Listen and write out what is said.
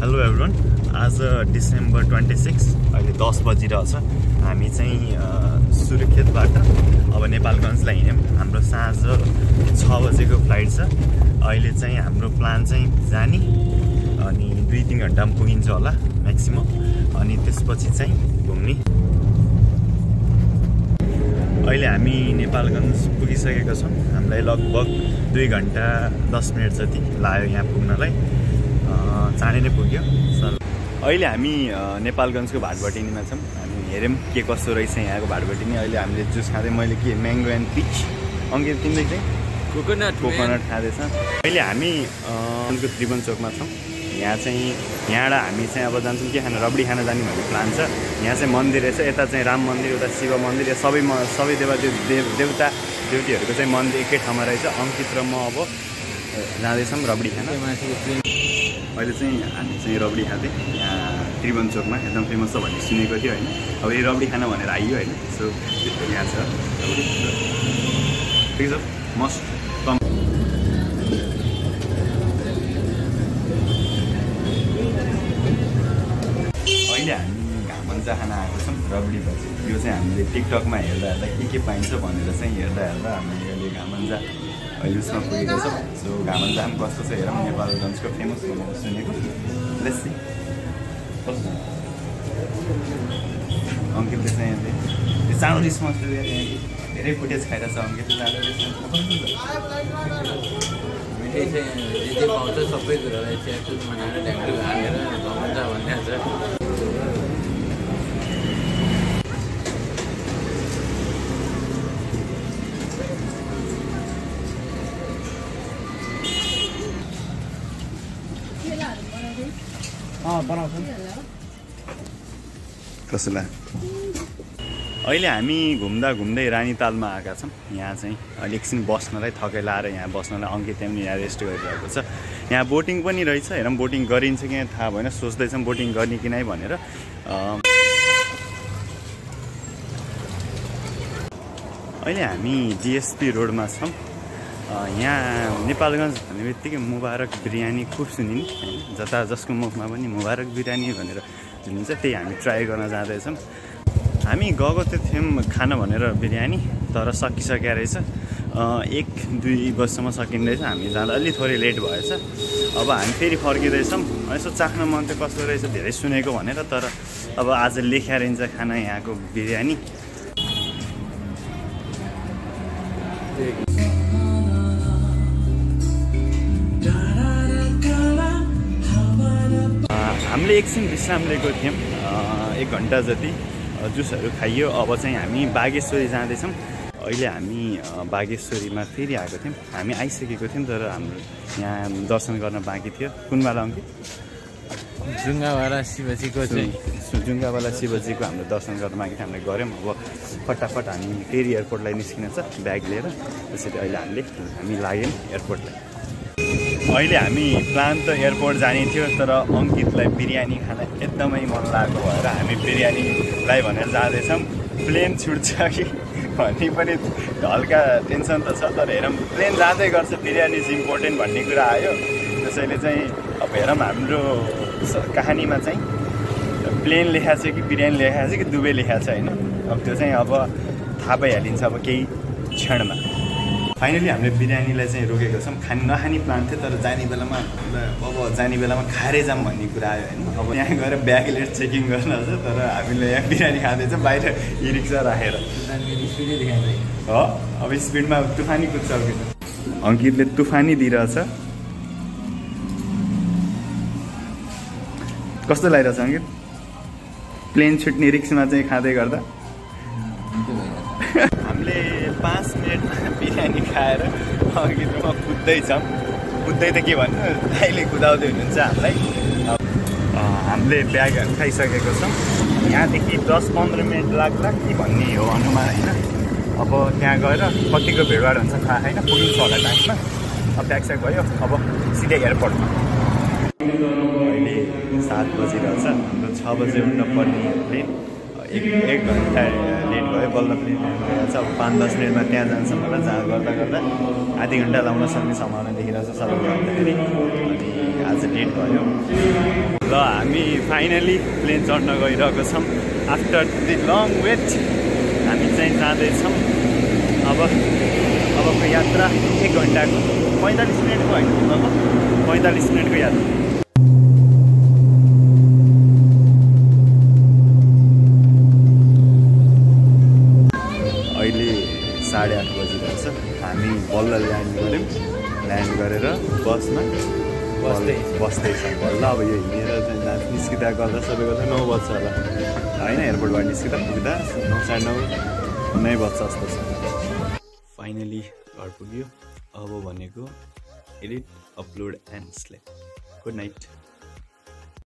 Hello एभ्रोन आज December twenty six अहिले दस बजिरहेछ। हामी चाहिँ अ, सुर्खेतबाट अब नेपालगञ्जलाई हिँड्यौँ। हाम्रो साँझ छ बजेको फ्लाइट छ। अहिले चाहिँ हाम्रो प्लान चाहिँ जाने अनि दुई तिन घन्टामा पुगिन्छ होला म्याक्सिमम् अनि त्यसपछि चाहिँ घुम्ने। अहिले हामी नेपालगञ्ज पुगिसकेका छौँ। हामीलाई लगभग दुई घन्टा दस मिनट जति लाग्यो यहाँ पुग्नलाई। चाँडै नै पुग्यो। सर अहिले हामी नेपालगञ्जको भाटबटिनीमा छौँ। हामी हेऱ्यौँ के कस्तो रहेछ यहाँको भाटबटिनी अहिले हामीले जुस खाँदै मैले के म्याङ्गो एन्ड पिच अङ्कित तिमीले चाहिँ कोकोनट कोकोनट खाँदैछ। अहिले हामी त्रिभुवन चोकमा छौँ। यहाँ चाहिँ यहाँबाट हामी चाहिँ अब जान्छौँ के खान रबडी खान जाने भन्ने प्लान छ। यहाँ चाहिँ मन्दिर रहेछ। यता चाहिँ राम मन्दिर उता शिव मन्दिर यो सबै म सबै देवादेव देव देवता देउतीहरूको चाहिँ मन्दिर एकै ठाउँमा रहेछ। अङ्कित र म अब जाँदैछौँ रबडी खान। अहिले चाहिँ हामी चाहिँ रबडी खाँदै यहाँ त्रिभुवन चोकमा एकदम फेमस छ भन्ने सुनेको थियो होइन। अब यो रबडी खाना भनेर आइयो होइन सो यहाँ छ। ठिक छ मस्ट कम अहिले हामी खान आएको छौँ रबडी भाजी यो चाहिँ हामीले टिकटकमा हेर्दा हेर्दा के के पाइन्छ भनेर चाहिँ हेर्दा हेर्दा हामीले अहिले घामन्जा अहिले उसमा पुगेको छौँ सो घामन्जा पनि कस्तो छ हेरौँ नेपालगञ्जको फेमस भनेर सुनेको लेसी अङ्कितले चाहिँ अहिले यो चाँडो रिस्पन्स दियो धेरै फुटेज खाइरहेको छ अङ्कितले चाँडो मिठाई चाहिँ जे जे पाउँछ सबै कुरालाई च्याचुत बनाएर ढ्याङ्ग्रो हालेर घमाउँछ भन्ने छ कसैलाई? अहिले हामी घुम्दा घुम्दै रानीतालमा आएका छौँ। यहाँ चाहिँ अहिले एकछिन बस्नलाई थकै लाएर यहाँ बस्नलाई अङ्कित पनि यहाँ रेस्ट गरिरहेको छ। यहाँ बोटिङ पनि रहेछ हेरौँ बोटिङ गरिन्छ कि थाहा भएन सोच्दैछौँ बोटिङ गर्ने कि नै भनेर। अहिले हामी डिएसपी रोडमा छौँ। यहाँ नेपालगञ्ज भन्ने बित्तिकै मुबारक बिरयानी खुब सुनिने होइन जता जसको मुखमा पनि मुबारक बिरयानी भनेर सुनिन्छ त्यही हामी ट्राई गर्न जाँदैछौँ। हामी गएको त थियौँ खान भनेर बिरयानी तर सकिसकेको रहेछ। एक दुई बजीसम्म सकिँदैछ। हामी जाँदा अलि थोरै लेट भएछ। अब हामी फेरि फर्किँदैछौँ। यसो चाख्न मन चाहिँ कस्तो रहेछ धेरै सुनेको भनेर तर अब आज लेख्या रहन्छ खाना यहाँको बिरयानी। हामीले एकछिन विश्राम लिएको थियौँ एक घन्टा जति जुसहरू खाइयो। अब चाहिँ हामी बागेश्वरी जाँदैछौँ। अहिले हामी बागेश्वरीमा फेरि आएको थियौँ। हामी आइसकेको थियौँ तर हाम्रो यहाँ दर्शन गर्न बाँकी थियो। कुनवाला अङ्कित जुङ्गावाला शिवजीको चाहिँ। जुङ्गावाला शिवजीको हाम्रो दर्शन गर्न बाँकी थियो। हामीले गऱ्यौँ। अब फटाफट हामी फेरि एयरपोर्टलाई निस्किन छ ब्याग लिएर। त्यसरी अहिले हामीले हामी लाग्यौँ एयरपोर्टलाई। अहिले हामी प्लान त एयरपोर्ट जाने थियो तर अङ्कितलाई बिरयानी खान एकदमै मन लागेको भएर हामी बिरयानीलाई भनेर जाँदैछौँ। प्लेन छुट्छ कि? भन्ने पनि हल्का टेन्सन त छ तर हेरौँ प्लेन जाँदै गर्छ बिरयानी इज इम्पोर्टेन्ट भन्ने कुरा आयो। त्यसैले चाहिँ अब हेरौँ हाम्रो कहानीमा चाहिँ प्लेन लेखाएको छ कि बिरयानी लेखाएको छ कि दुवै लेखाएको छ होइन? अब त्यो चाहिँ अब थाहा पाइहालिन्छ अब केही क्षणमा। फाइनली हामीले बिरयानीलाई चाहिँ रोकेको छौँ खाने नखाने प्लान थियो तर जाने बेलामा अब जाने बेलामा खाएरै जाऊँ भन्ने कुरा आयो होइन अब यहाँ गएर ब्याग लिएर चेकिङ गर्न छ तर हामीले यहाँ बिरयानी खाँदैछौँ बाहिर ई रिक्सा राखेर हो अब स्पिडमा तुफानी कुद्छ अङ्कित अङ्कितले तुफानी दिइरहेछ कस्तो लागिरहेछ अङ्कित प्लेन छुट्ने रिक्समा चाहिँ खाँदै गर्दा हामीले पाँच मिनटमा बिरयानी खाएर अघिमा कुद्दैछौँ कुद्दै त के भन्नु? दाइले कुदाउँदै हुनुहुन्छ हामीलाई। हामीले ब्यागहरू खाइसकेको छौँ। यहाँदेखि दस पन्ध्र मिनट लाग्ला कि भन्ने हो अनुमान होइन? अब त्यहाँ गएर कतिको भिडभाड हुन्छ थाहा छैन। पुगिन्छ होला टाइममा। अब ब्याग स्याग भयो। अब सिधै एयरपोर्टमा अहिले सात बजिरहेछ। हाम्रो छ बजे उठ्न पर्ने प्लेन एक एक घन्टा लेट भयो बल्ल प्लेन छ अब पाँच दस मिनटमा त्यहाँ जान्छ मलाई जहाँ गर्दा गर्दा आधी घन्टा लाउन सक्ने सम्भावना देखिरहेको छ भन्दाखेरि अनि आज डेट भयो। ल हामी फाइनली प्लेन चढ्न गइरहेको छौँ। आफ्टर दि लङ वेट हामी चाहिँ जाँदैछौँ। अब अबको यात्रा एक घन्टाको पैँतालिस मिनटको होइन अब पैँतालिस मिनटको यात्रा। हामी बल्ल ल्यान्ड गऱ्यौँ। ल्यान्ड गरेर बसमा बस्दै। बस्दैछौँ। बल्ल अब यो हिँडेर चाहिँ जहाँ निस्किँदा गर्दा सबै गर्दा नौ बज्छ होला। होइन एयरपोर्टबाट निस्किँदा पुग्दा नौ साढे नौ नै बज्छ जस्तो छ। फाइनली घर पुग्यो। अब भनेको edit upload and sleep good night